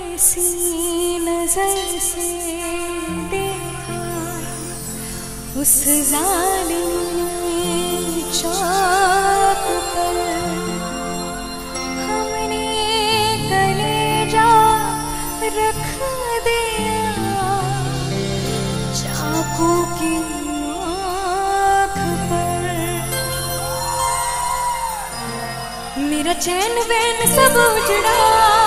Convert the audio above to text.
ऐसी नज़र से देखा, उस जालिम चाक पर हमने कलेजा रख दिया। चाकू की आँख पर मेरा चैन वैन सब उजड़ा।